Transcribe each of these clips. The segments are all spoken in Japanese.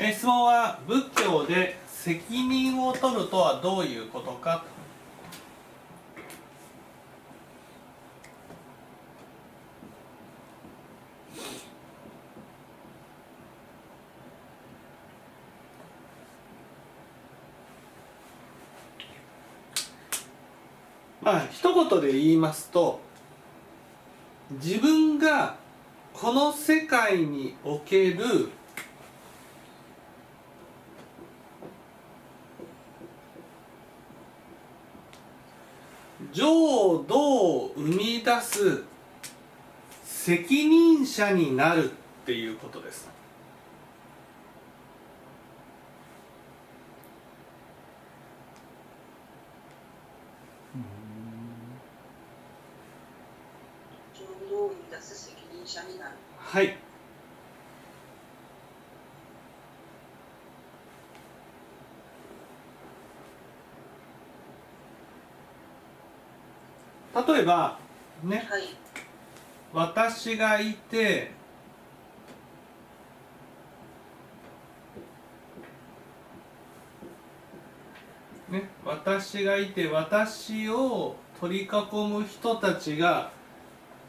え質問は仏教で責任を取るとはどういうことか？まあ一言で言いますと自分がこの世界における浄土を生み出す責任者になるっていうことです。はい例えばね。はい。私がいてね。私がいて私を取り囲む人たちが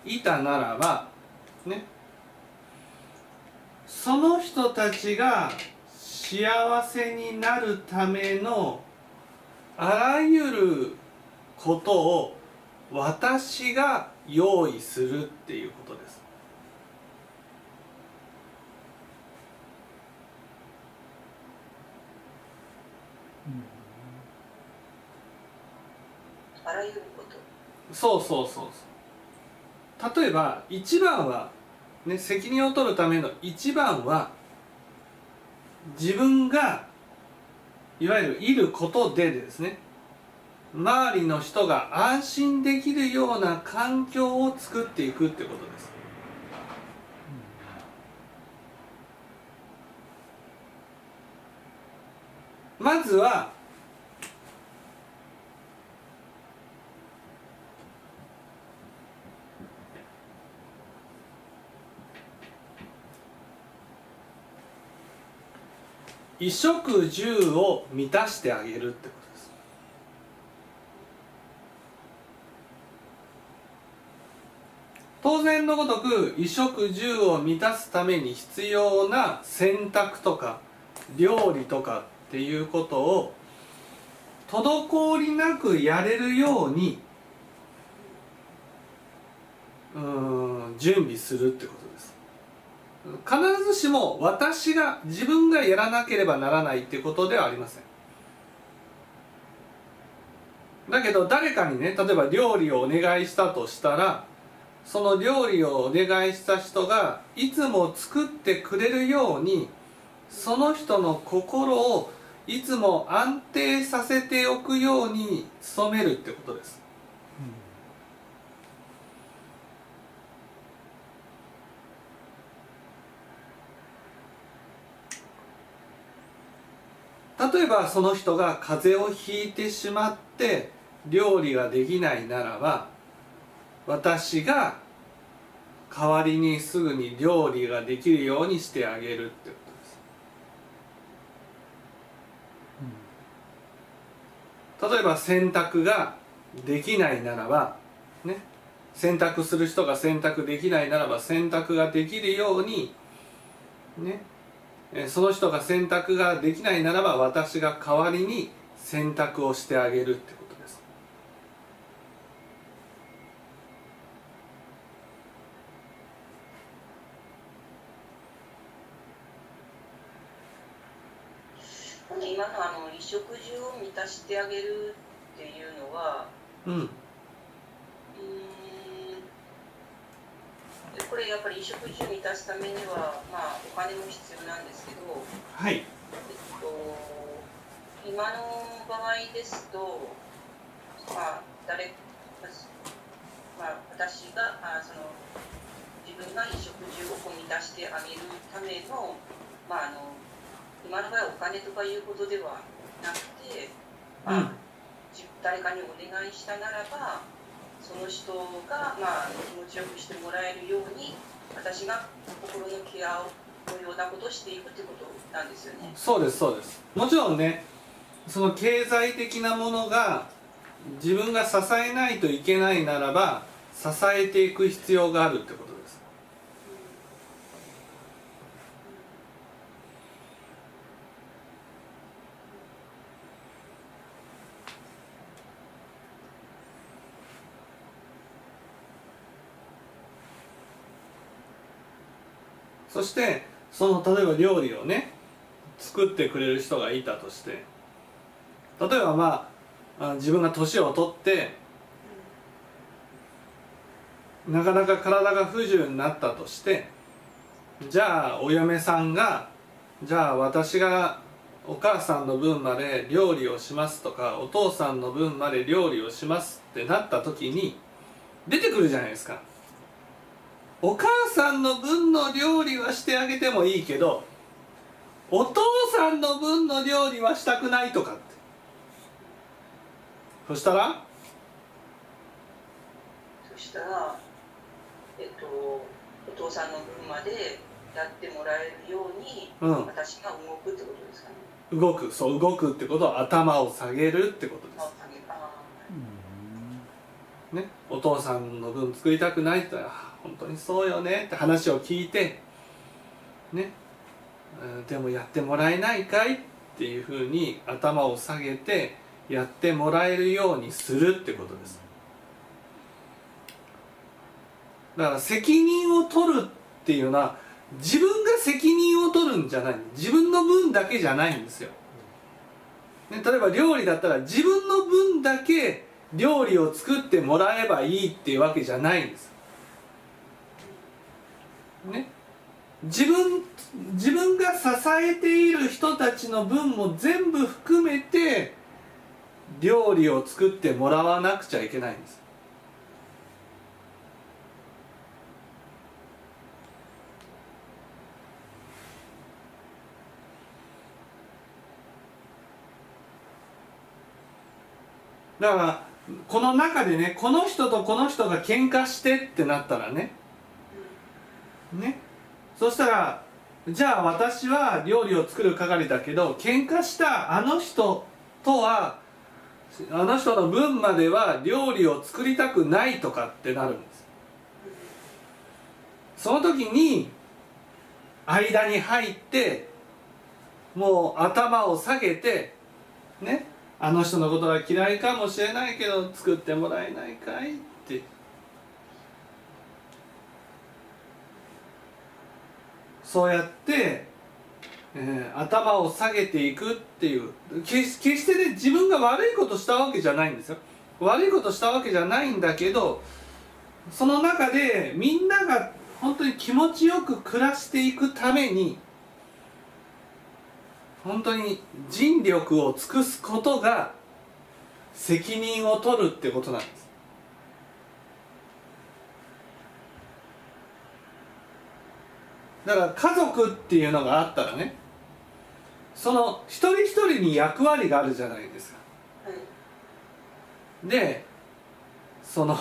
いたならばね。その人たちが幸せになるためのあらゆることを私が用意するっていうことです。あらゆること。そうそうそうそう。例えば一番は、ね、責任を取るための一番は自分がいわゆるいることでですね周りの人が安心できるような環境を作っていくってことです。まずは衣食住を満たしてあげるってことです当然のごとく衣食住を満たすために必要な洗濯とか料理とかっていうことを滞りなくやれるようにうん準備するってことです。必ずしも私が自分がやらなければならないってことではありません。だけど誰かにね例えば料理をお願いしたとしたらその料理をお願いした人がいつも作ってくれるようにその人の心をいつも安定させておくように努めるってことです。例えばその人が風邪をひいてしまって料理ができないならば私が代わりにすぐに料理ができるようにしてあげるってことです。例えば洗濯ができないならばね洗濯する人が洗濯できないならば洗濯ができるようにねえその人が洗濯ができないならば私が代わりに洗濯をしてあげるってことですほんで今のあの衣食住を満たしてあげるっていうのは、うん。うーん。でこれやっぱり衣食住満たすためには、まあ、お金も必要なんですけど、はい。えっと、今の場合ですと、まあ、誰、まあ、私があその自分が衣食住を満たしてあげるための、まあ、あの今の場合お金とかいうことではなくて、まあじ誰かにお願いしたならばその人が、まあ、気持ちよくしてもらえるように私が心のケアをのようなことをしていくってことなんですよね。そうですそうです。もちろんねその経済的なものが自分が支えないといけないならば支えていく必要があるってことですそしてその例えば料理をね作ってくれる人がいたとして例えばまあ自分が年を取ってなかなか体が不自由になったとしてじゃあお嫁さんがじゃあ私がお母さんの分まで料理をしますとかお父さんの分まで料理をしますってなった時に出てくるじゃないですか。お母さんの分の料理はしてあげてもいいけどお父さんの分の料理はしたくないとかって。そしたら？そしたら、えっと、お父さんの分までやってもらえるように、うん。私が動くってことですかね。動く。そう動くってことは頭を下げるってことです。ね。お父さんの分作りたくないって言ったらあ本当にそうよねって話を聞いてねうんでもやってもらえないかいっていうふうに頭を下げてやってもらえるようにするってことです。だから責任を取るっていうのは自分が責任を取るんじゃない。自分の分だけじゃないんですよ、ね、例えば料理だったら自分の分だけ料理を作ってもらえばいいっていうわけじゃないんです。ね。自分自分が支えている人たちの分も全部含めて料理を作ってもらわなくちゃいけないんです。だからこの中でねこの人とこの人が喧嘩してってなったらねね。そしたらじゃあ私は料理を作る係だけど喧嘩したあの人とはあの人の分までは料理を作りたくないとかってなるんです。その時に間に入ってもう頭を下げてねあの人のことが嫌いかもしれないけど作ってもらえないかいってそうやって、えー頭を下げていくっていう。決し決してね自分が悪いことしたわけじゃないんですよ。悪いことしたわけじゃないんだけどその中でみんなが本当に気持ちよく暮らしていくために本当に尽力を尽くすことが責任を取るってことなんです。だから家族っていうのがあったらねその一人一人に役割があるじゃないですか。はい。でその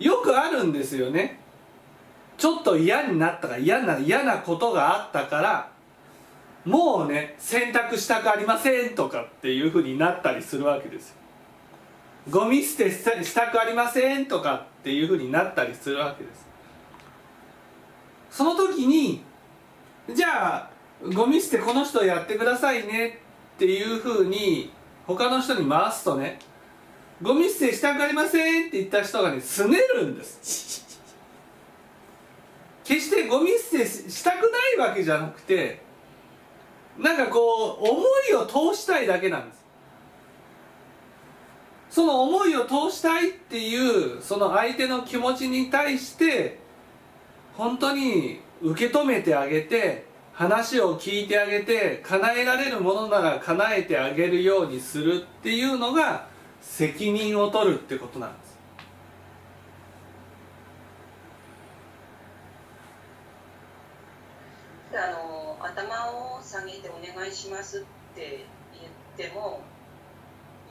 よくあるんですよね。ちょっと嫌になったか嫌な嫌なことがあったからもうね洗濯したくありませんとかっていうふうになったりするわけですよ。ゴミ捨てしたしたくありませんとかっていうふうになったりするわけですその時にじゃあゴミ捨てこの人やってくださいねっていうふうに他の人に回すとねゴミ捨てしたくありませんって言った人がねすねるんです。決してゴミ捨てしたくないわけじゃなくてなんかこう思いを通したいだけなんです。その思いを通したいっていうその相手の気持ちに対して本当に受け止めてあげて話を聞いてあげて叶えられるものなら叶えてあげるようにするっていうのが責任を取るってことなんです。であの頭を下げてお願いしますって言っても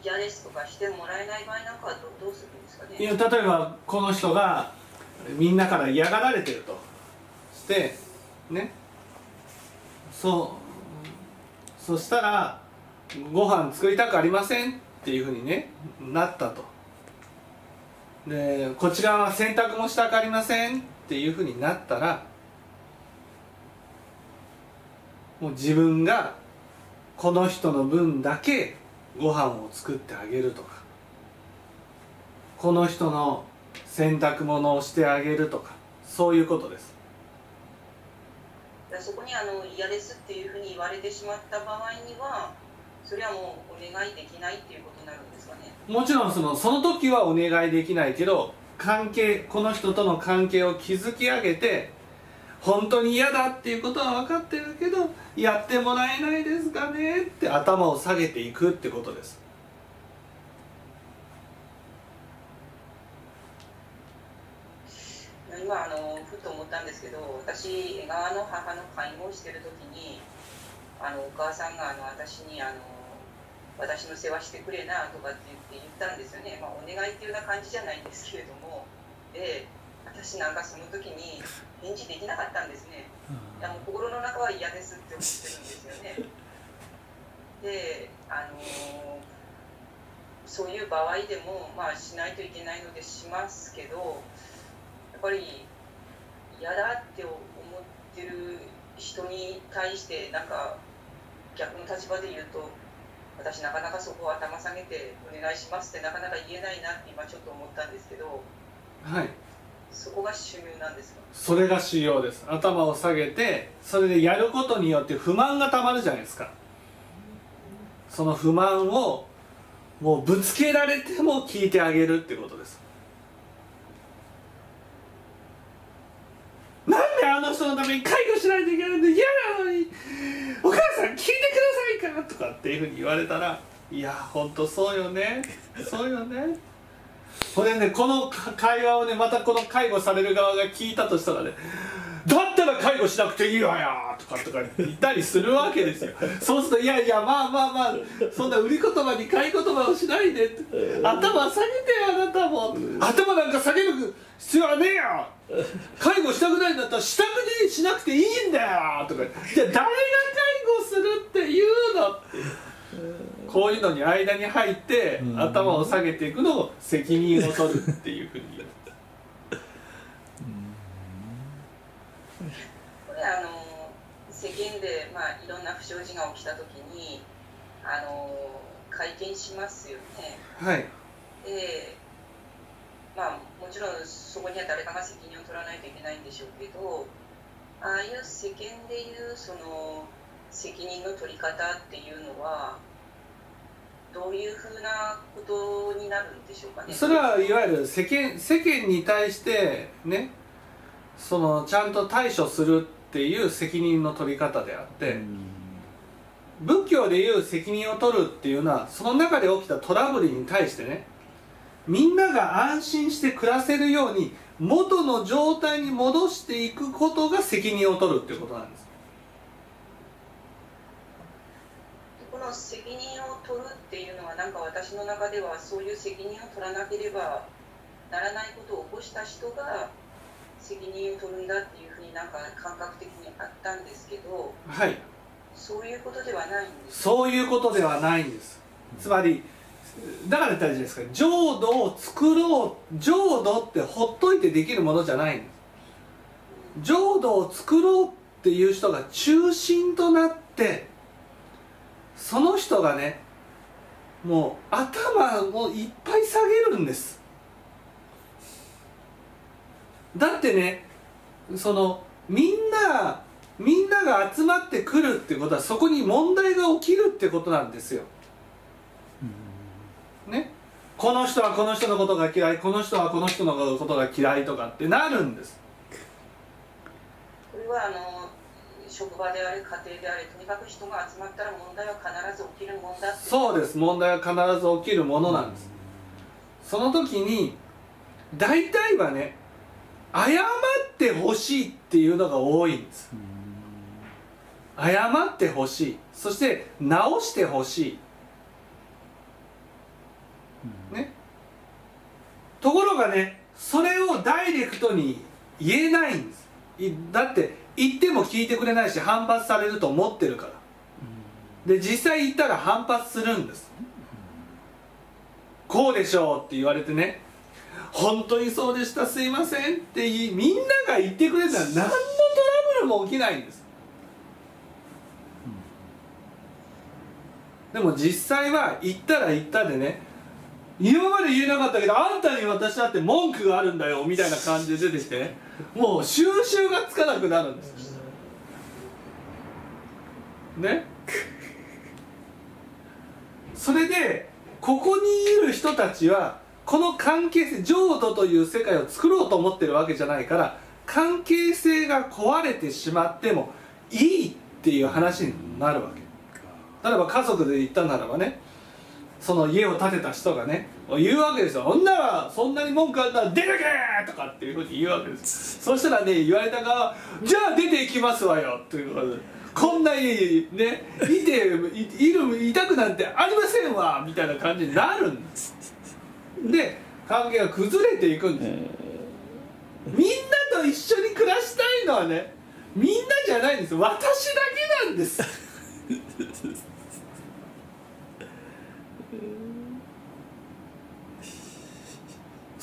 嫌ですとかしてもらえない場合なんかはどどうするんですかね？いや例えばこの人がみんなから嫌がられてると。してね。そう。そしたらご飯作りたくありませんっていうふうにねなったと。でこち側は洗濯もしたくありませんっていうふうになったらもう自分がこの人の分だけご飯を作ってあげるとか。この人の洗濯物をしてあげるとかそういうことです。そこにあの嫌ですっていうふうに言われてしまった場合にはそれはもうお願いできないっていうことになるんですかね。もちろんそのその時はお願いできないけど関係この人との関係を築き上げて本当に嫌だっていうことは分かってるけどやってもらえないですかねって頭を下げていくってことです今あのふと思ったんですけど私江川の母の介護をしてる時にあのお母さんがあの私にあの私の世話してくれなとかって言って言ったんですよね、まあ、お願いっていうような感じじゃないんですけれども。で私なんかその時に返事できなかったんですね、いやもう心の中は嫌ですって思ってるんですよね。であのそういう場合でもまあしないといけないのでしますけどやっぱり嫌だって思ってる人に対してなんか逆の立場で言うと私なかなかそこを頭下げてお願いしますってなかなか言えないなって今ちょっと思ったんですけどはい。そこが主流なんですか？それが主要です。頭を下げてそれでやることによって不満がたまるじゃないですか。その不満をもうぶつけられても聞いてあげるってことですなんであの人のために介護しないといけないんで嫌なのに。お母さん聞いてくださいかとかっていうふうに言われたらいやほんとそうよね。そうよね。これねこの会話をねまたこの介護される側が聞いたとしたらねだったら介護しなくていいわよとかとか言ったりするわけですよ。そうするといやいやまあまあまあそんな売り言葉に買い言葉をしないでって。頭下げてよあなたも。頭なんか下げる必要はねえよ。介護したくないんだったらしたくねしなくていいんだよとか。じゃあ誰が介護するって言うの？ってこういうのに間に入って頭を下げていくのを責任を取るっていうふうに言うこれあの世間で、まあ、いろんな不祥事が起きた時にあの会見しますよね。はいでまあもちろんそこには誰かが責任を取らないといけないんでしょうけどああいう世間でいうその責任の取り方っていうのはどういうふうなことになるんでしょうかね。それはいわゆる世間世間に対してねそのちゃんと対処するっていう責任の取り方であって、仏教でいう責任を取るっていうのはその中で起きたトラブルに対してねみんなが安心して暮らせるように元の状態に戻していくことが責任を取るっていうことなんです。この責任を取るっていうのはなんか私の中ではそういう責任を取らなければならないことを起こした人が責任を取るんだっていうふうになんか感覚的にあったんですけどはいそういうことではないんです。そういうことではないんです。つまりだから言ったらいいじゃないですか。浄土を作ろう浄土ってほっといてできるものじゃないんです。浄土を作ろうっていう人が中心となってその人がねもう頭をいっぱい下げるんです。だってねそのみんなみんなが集まってくるってことはそこに問題が起きるってことなんですよ。ねこの人はこの人のことが嫌いこの人はこの人のことが嫌いとかってなるんです。これはあの職場であれ家庭であれとにかく人が集まったら問題は必ず起きるもんだそうです問題は必ず起きるものなんです。その時に大体はね謝ってほしいっていうのが多いんです。謝ってほしい。そして直してほしい。ね。ところがねそれをダイレクトに言えないんです。いだって言っても聞いてくれないし反発されると思ってるから。で実際言ったら反発するんです。こうでしょうって言われてね。本当にそうでした。すいませんって言いみんなが言ってくれたら何のトラブルも起きないんですでも実際は言ったら言ったでね今まで言えなかったけどあんたに私だって文句があるんだよみたいな感じで出てきてねもう収集がつかなくなるんです。ね？それでここにいる人たちはこの関係性浄土という世界を作ろうと思ってるわけじゃないから関係性が壊れてしまってもいいっていう話になるわけ。例えば家族で言ったならばねその家を建てた人がね言うわけですよ「女はそんなに文句あったら出てけ!」とかっていうふうに言うわけです。そしたらね言われた側「じゃあ出ていきますわよ」っていうことでこんな家にねいているいたくなんてありませんわ。みたいな感じになるんです。で関係が崩れていくんです。みんなと一緒に暮らしたいのはねみんなじゃないんです。私だけなんです。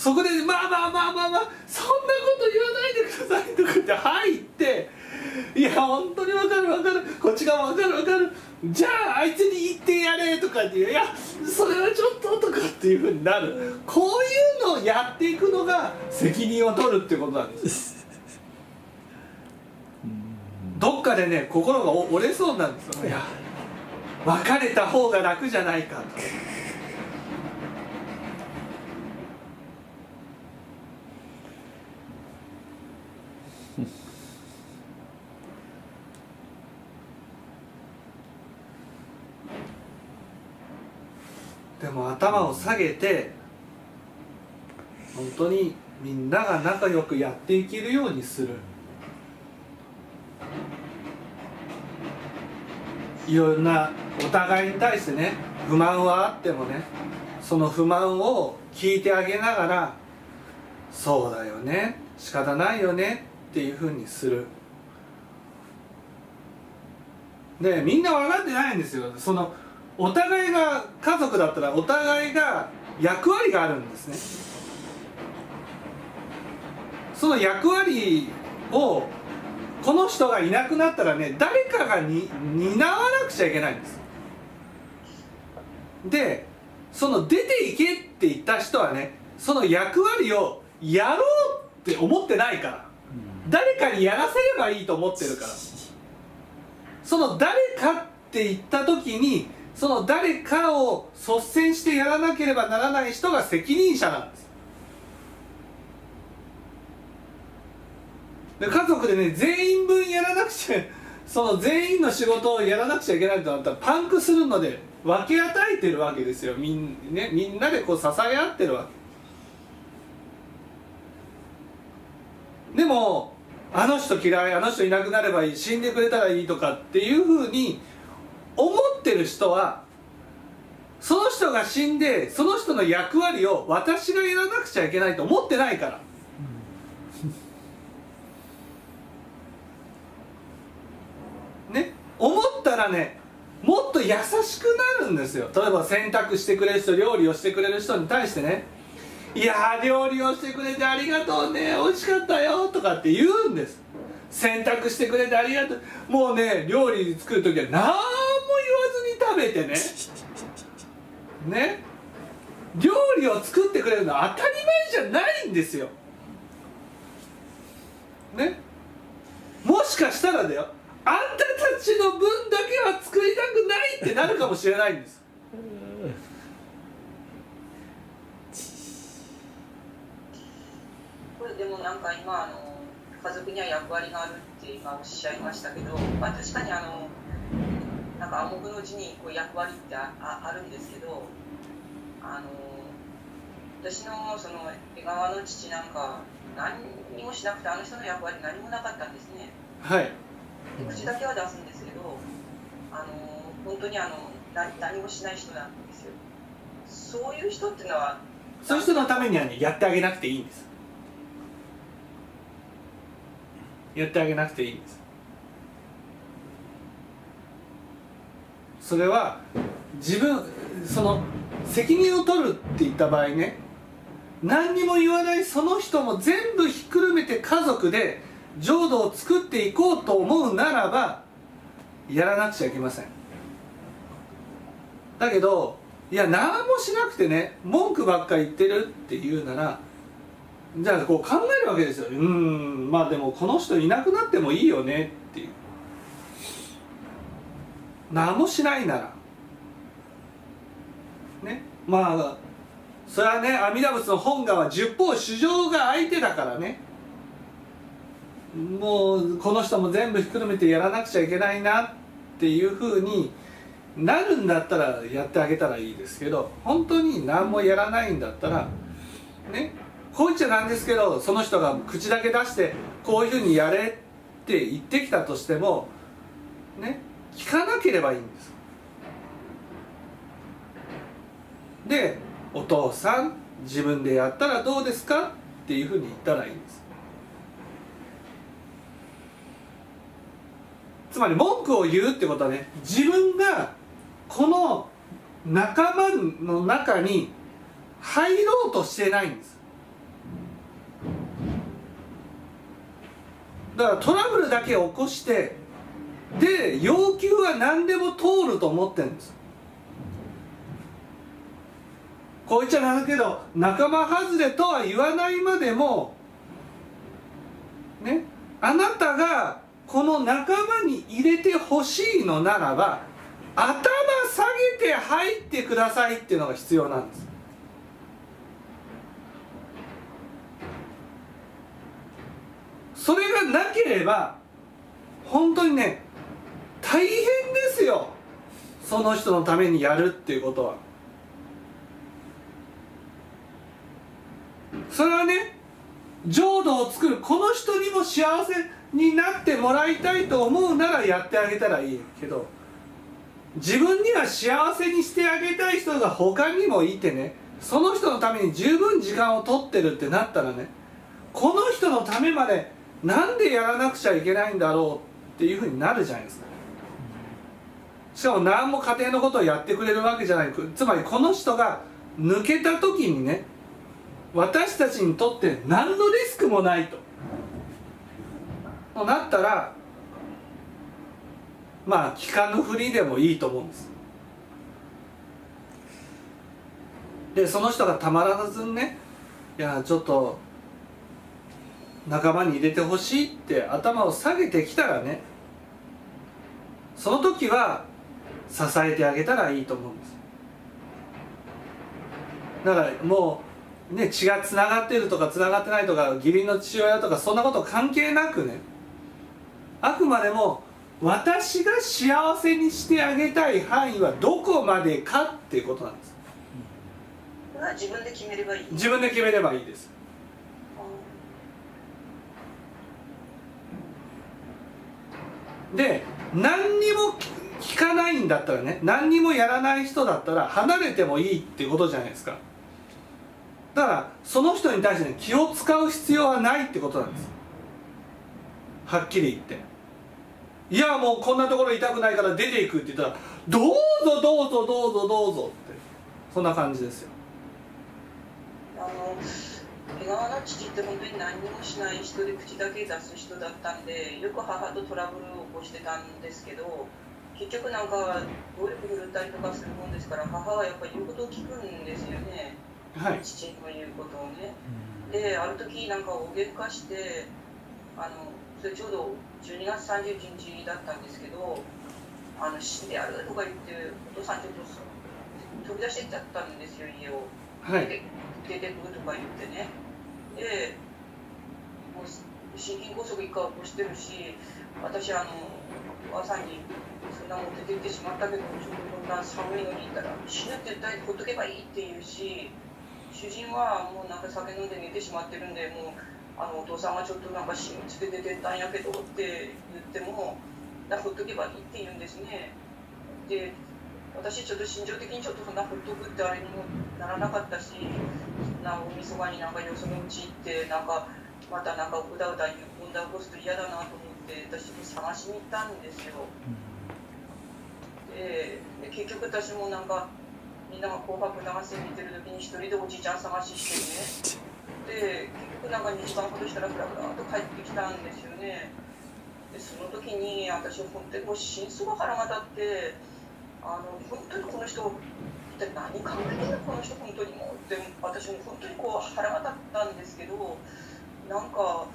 そこで「まあまあまあまあまあそんなこと言わないでください」とかって入って「いや本当に分かる分かる。こっち側分かる分かる。じゃああいつに言ってやれ」とかっていう「いやそれはちょっと」とかっていうふうになる。こういうのをやっていくのが責任を取るってことなんですどっかでね心が折れそうなんですよ。いや別れた方が楽じゃないかと。でも頭を下げて本当にみんなが仲良くやっていけるようにする。いろんなお互いに対してね不満はあってもねその不満を聞いてあげながらそうだよね仕方ないよねっていうふうにする。でみんな分かってないんですよ。そのお互いが家族だったらお互いが役割があるんですね。その役割をこの人がいなくなったらね誰かがに担わなくちゃいけないんです。でその出ていけって言った人はねその役割をやろうって思ってないから。誰かにやらせればいいと思ってるから。その誰かって言った時にその誰かを率先してやらなければならない人が責任者なんです。で家族でね全員分やらなくちゃ その全員の仕事をやらなくちゃいけないとなったらパンクするので分け与えてるわけですよ。みん,、ね、みんなでこう支え合ってるわけ。でもあの人嫌いあの人いなくなればいい死んでくれたらいいとかっていうふうに思ってる人はその人が死んでその人の役割を私がやらなくちゃいけないと思ってないから。ね？思ったらねもっと優しくなるんですよ。例えば洗濯してくれる人料理をしてくれる人に対してね。いや料理をしてくれてありがとうね。美味しかったよとかって言うんです。洗濯してくれてありがとう。もうね料理作る時は何も言わずに食べてね。ね。料理を作ってくれるのは当たり前じゃないんですよ。ね。もしかしたらだよ。あんたたちの分だけは作りたくないってなるかもしれないんです。これでもなんか今あの家族には役割があるって今おっしゃいましたけど、まあ、確かにあのなんか暗黙のうちにこう役割ってああるんですけどあの私のその江川の父なんか何にもしなくてあの人の役割何もなかったんですね。はい。で口だけは出すんですけどあの本当にあの何何もしない人なんですよ。そういう人っていうのはそういう人のためにはねやってあげなくていいんです。やってあげなくていいんですそれは自分その責任を取るって言った場合ね何にも言わないその人も全部ひっくるめて家族で浄土を作っていこうと思うならばやらなくちゃいけません。だけどいや何もしなくてね文句ばっか言ってるって言うならじゃあこう考えるわけですよ。うんまあでもこの人いなくなってもいいよね。何もしないなら。ね。まあそれはね阿弥陀仏の本願は十方主情が相手だからね。もうこの人も全部ひっくるめてやらなくちゃいけないなっていうふうになるんだったらやってあげたらいいですけど本当に何もやらないんだったらね。こう言っちゃなんですけどその人が口だけ出してこういうふうにやれって言ってきたとしてもね。聞かなければいいんです。でお父さん自分でやったらどうですかっていうふうに言ったらいいんです。つまり文句を言うってことはね自分がこの仲間の中に入ろうとしてないんです。だからトラブルだけ起こしてで要求は何でも通ると思ってるんです。こう言っちゃなんけど仲間外れとは言わないまでもねあなたがこの仲間に入れてほしいのならば頭下げて入ってくださいっていうのが必要なんです。それがなければ本当にね大変ですよ。その人のためにやるっていうことは。それはね浄土を作るこの人にも幸せになってもらいたいと思うならやってあげたらいいけど自分には幸せにしてあげたい人が他にもいてねその人のために十分時間を取ってるってなったらねこの人のためまでなんでやらなくちゃいけないんだろうっていうふうになるじゃないですか。しかも何も家庭のことをやってくれるわけじゃない。つまりこの人が抜けた時にね私たちにとって何のリスクもないと。となったらまあ聞かぬふりでもいいと思うんです。でその人がたまらずにねいやちょっと仲間に入れてほしいって頭を下げてきたらねその時は支えてあげたらいいと思うんです。だからもうね血がつながってるとかつながってないとか義理の父親とかそんなこと関係なくねあくまでも私が幸せにしてあげたい範囲はどこまでかっていうことなんです。自分で決めればいい？自分で決めればいいです。で何にも聞かないんだったらね何にもやらない人だったら離れてもいいってことじゃないですか。だからその人に対して、ね、気を使う必要はないってことなんです。はっきり言って。いやもうこんなところ痛くないから出ていくって言ったらどうぞどうぞどうぞどうぞって。そんな感じですよ。あの江川の父って本当に何もしない人で口だけ出す人だったんでよく母とトラブルを起こしてたんですけど結局なんか暴力振るったりとかするもんですから母はやっぱり言うことを聞くんですよね、はい、父の言うことをね、である時なんか大喧嘩してあのそれちょうど12月31日だったんですけどあの死んでやるとか言ってお父さんちょっと飛び出していっちゃったんですよ家を、はい、出てくるとか言ってね。でもう心筋梗塞一回起こしてるし私あのおばあさんにそんなもん出てきてしまったけどちょっとこんな寒いのにいたら死ぬって言ったらほっとけばいいって言うし主人はもうなんか酒飲んで寝てしまってるんでもうあのお父さんはちょっとなんか死ぬつけて出たんやけどって言ってもなほっとけばいいって言うんですねで私ちょっと心情的にちょっとそんなほっとくってあれにもならなかったしそんな大晦日になんかよそのうち行ってなんかまたなんかうだうだ問題起こすと嫌だなと思って私も探しに行ったんですよ。で結局私もなんかみんなが「紅白歌合戦」見てる時に一人でおじいちゃん探ししてね。で結局なんか2時間ほどしたらふらふらっと帰ってきたんですよね。でその時に私は本当にもう心底腹が立ってあの本当にこの人一体何考えてるのこの人本当にもうって私も本当にこう腹が立ったんですけどなんか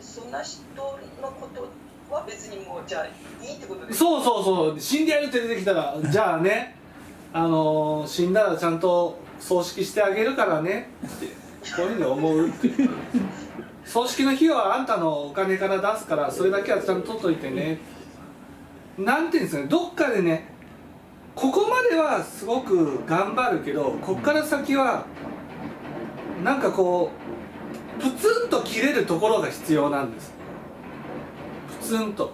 そんな人のことは別にもうじゃあいいってことですそうそうそう。死んでやるって出てきたら じゃあねあのー死んだらちゃんと葬式してあげるからね。ってこういうふうに思う。っていう葬式の費用はあんたのお金から出すからそれだけはちゃんと取っといてね。なんていうんですかねどっかでねここまではすごく頑張るけどこっから先はなんかこうプツンと切れるところが必要なんです。ツンと。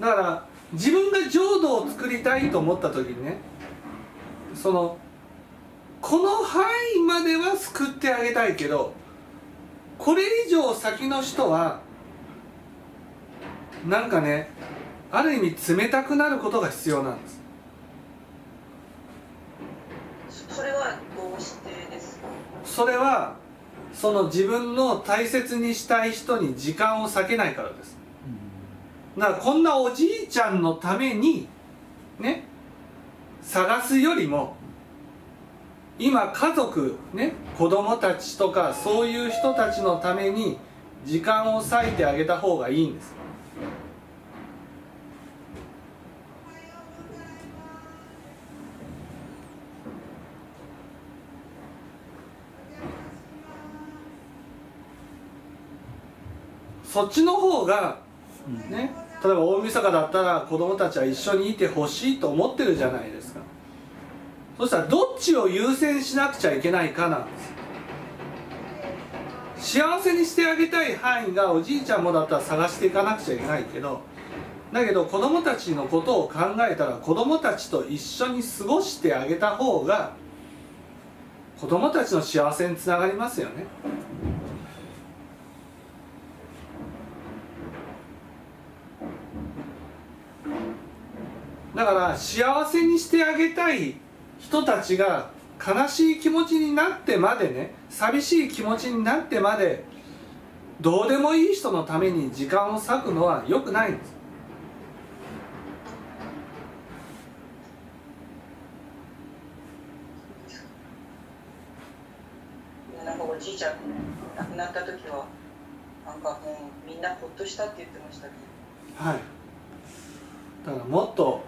だから自分が浄土を作りたいと思った時にねそのこの範囲までは救ってあげたいけどこれ以上先の人はなんかねある意味冷たくなることが必要なんです。そそれはどうしてですか？それはその自分の大切にしたい人に時間を割けないからです。だからこんなおじいちゃんのためにね探すよりも今家族ね子供たちとかそういう人たちのために時間を割いてあげた方がいいんですそっちの方がね例えば大晦日だったら子供たちは一緒にいてほしいと思ってるじゃないですか。そしたらどっちを優先しなくちゃいけないかなんです。幸せにしてあげたい範囲がおじいちゃんもだったら探していかなくちゃいけないけどだけど子供たちのことを考えたら子供たちと一緒に過ごしてあげた方が子供たちの幸せにつながりますよね。から幸せにしてあげたい人たちが悲しい気持ちになってまでね寂しい気持ちになってまでどうでもいい人のために時間を割くのは良くないんです。なんかおじいちゃん亡くなった時はなんかもうみんなほっとしたって言ってましたけど。はい。だからもっと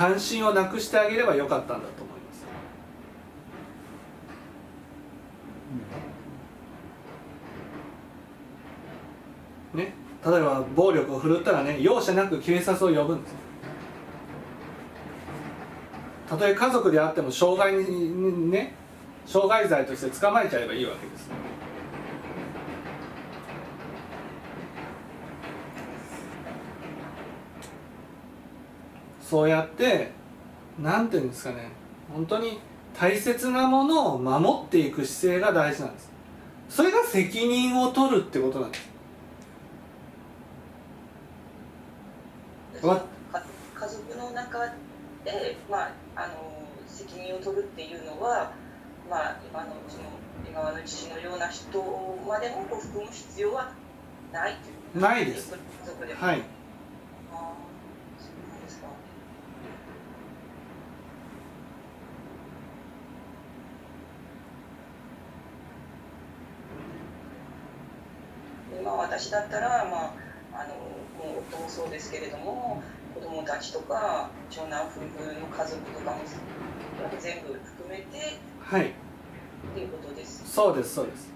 関心をなくしてあげればよかったんだと思います。ね。例えば暴力を振るったらね容赦なく警察を呼ぶんですたとえ家族であっても傷害にね傷害罪として捕まえちゃえばいいわけですそうやってなんていうんですかね本当に大切なものを守っていく姿勢が大事なんです。それが責任を取るってことなんです。家族の中で、まあ、あの責任を取るっていうのは、まあ、今のその江川の父のような人までも含む必要はないという。ないです。はいあーそうなんですか今私だったら、まあ、あのもう夫もそうですけれども子供たちとか長男夫婦の家族とかも全部含めてはいっていうことです。そうですそうです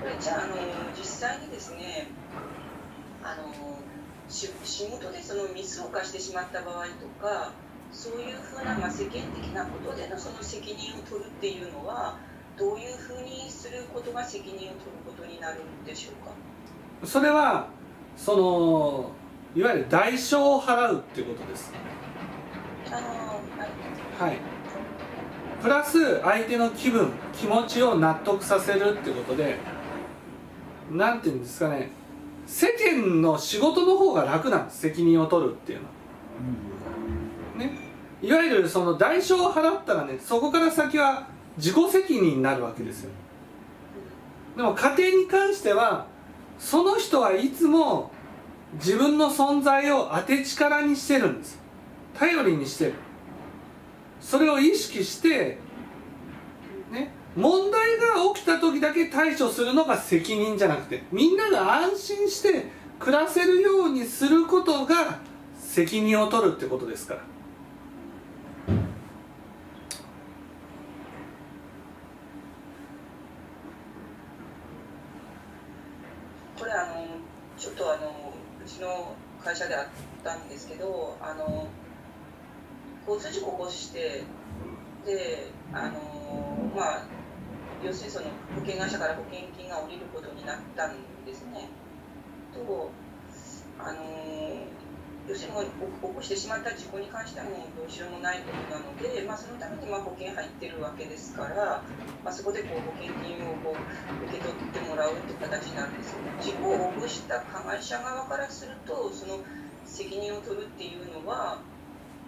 これじゃああの実際にですねあのし仕事でそのミスを犯してしまった場合とかそういうふうな、まあ、世間的なことでのその責任を取るっていうのはどういうふうにすることが責任を取ることになるんでしょうか？それはそのいわゆる代償を払うっていうことですあのはい。はい。プラス相手の気分気持ちを納得させるってことでなんていうんですかね。世間の仕事の方が楽なんです。責任を取るっていうのは。ね。いわゆるその代償を払ったらねそこから先は自己責任になるわけですよ。でも家庭に関してはその人はいつも自分の存在を当て力にしてるんです。頼りにしてる。それを意識してね問題が起きた時だけ対処するのが責任じゃなくてみんなが安心して暮らせるようにすることが責任を取るってことですからこれあのちょっとあのうちの会社であったんですけどあの交通事故を起こしてであのまあ要するにその保険会社から保険金が下りることになったんですね。とあの要するに起こしてしまった事故に関してはもうどうしようもないことなので、まあ、そのためにまあ保険入ってるわけですから、まあ、そこでこう保険金をこう受け取ってもらうって形なんですけど事故を起こした加害者側からするとその責任を取るっていうのは、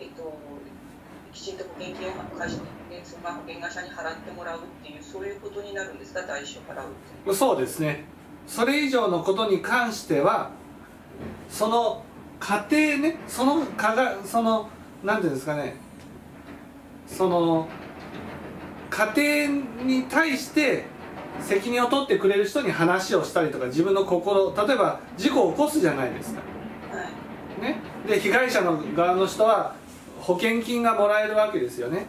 えっと、きちんと保険金を会社、ね、その保険会社に払ってもらうっていうそういうことになるんですか？代償払うって。そうですね。それ以上のことに関してはその家庭ねそのかがそのなんていうんですかね。その家庭に対して責任を取ってくれる人に話をしたりとか自分の心例えば事故を起こすじゃないですか、はい。ね、で被害者の側の人は保険金がもらえるわけですよね。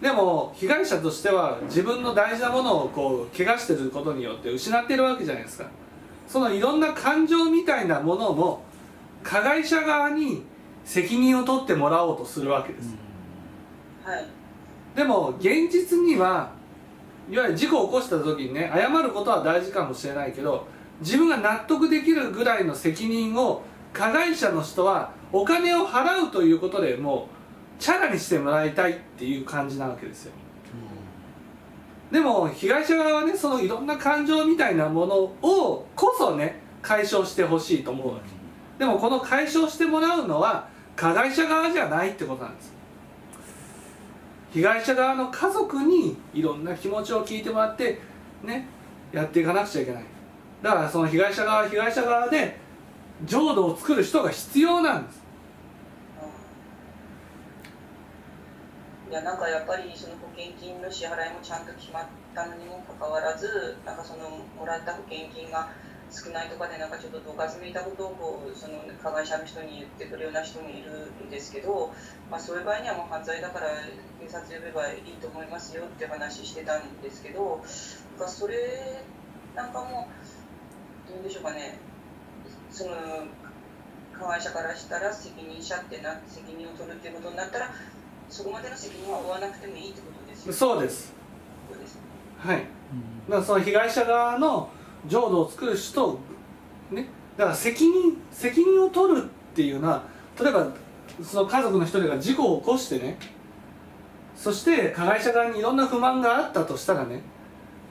でも被害者としては自分の大事なものをこう怪我してることによって失ってるわけじゃないですか。そのいろんな感情みたいなものも加害者側に責任を取ってもらおうとするわけです。はい。でも現実にはいわゆる事故を起こした時にね謝ることは大事かもしれないけど自分が納得できるぐらいの責任を加害者の人はお金を払うということでもうチャラにしてもらいたいっていう感じなわけですよ。でも被害者側はねそのいろんな感情みたいなものをこそね解消してほしいと思うわけでもこの解消してもらうのは加害者側じゃないってことなんです。被害者側の家族にいろんな気持ちを聞いてもらってねやっていかなくちゃいけない。だからその被害者側被害者側で浄土を作る人が必要なんです。いやなんかやっぱりその保険金の支払いもちゃんと決まったのにもかかわらずなんかそのもらった保険金が少ないとかでなんかちょっとどかずめいたことをこうその加害者の人に言ってくるような人もいるんですけど、まあ、そういう場合にはもう犯罪だから警察呼べばいいと思いますよって話してたんですけどなそれなんかもどうでしょうかね。その加害者からしたら責任者ってな責任を取るっていうことになったらそこまでの責任は負わなくてもいいってことですよね。そうです。そうですはい。だからその被害者側の浄土を作る人ねだから責任責任を取るっていうのは例えばその家族の一人が事故を起こしてねそして加害者側にいろんな不満があったとしたらね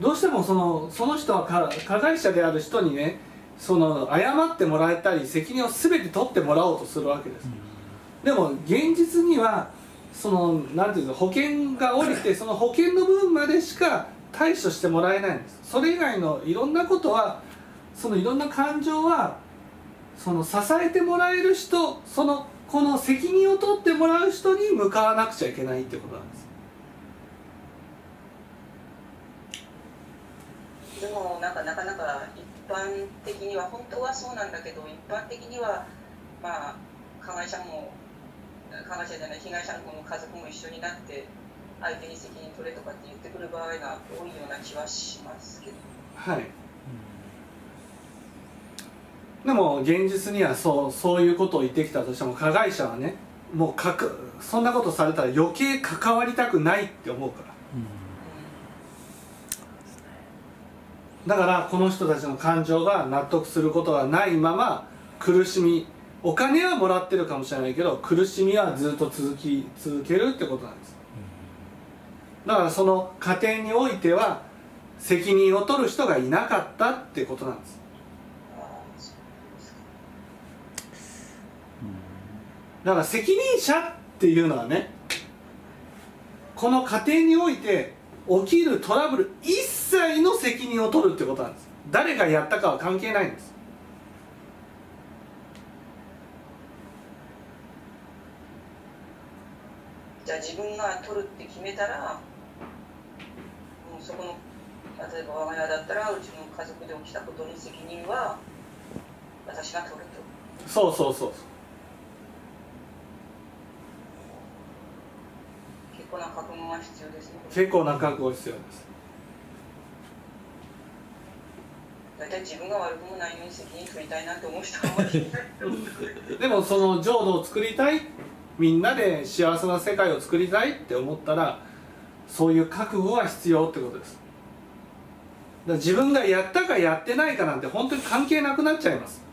どうしてもそのその人はか加害者である人にねその謝ってもらえたり責任を全て取ってもらおうとするわけです。でも現実にはそのなんていうの保険が下りてその保険の分までしか対処してもらえないんです。それ以外のいろんなことはそのいろんな感情はその支えてもらえる人そのこの責任を取ってもらう人に向かわなくちゃいけないってことなんです。でもなんかなかなか一般的には本当はそうなんだけど一般的にはまあ加害者も加害者じゃない被害者の子の家族も一緒になって相手に責任取れとかって言ってくる場合が多いような気はしますけど。はい。でも現実にはそうそういうことを言ってきたとしても加害者はねもうかくそんなことされたら余計関わりたくないって思うから。だからこの人たちの感情が納得することがないまま苦しみお金はもらってるかもしれないけど苦しみはずっと続き続けるってことなんですだからその家庭においては責任を取る人がいなかったってことなんです。だから責任者っていうのはねこの家庭において起きるトラブル一切の責任を取るってことなんです。誰がやったかは関係ないんです。じゃあ自分が取るって決めたらそこの例えば我が家だったらうちの家族で起きたことに責任は私が取ると。そうそうそう結構な覚悟が必要ですね。結構な覚悟必要です。大体自分が悪くもないのに責任取りたいなって思う人は でもその浄土を作りたいみんなで幸せな世界を作りたいって思ったらそういう覚悟は必要ってことです。だから自分がやったかやってないかなんて本当に関係なくなっちゃいます。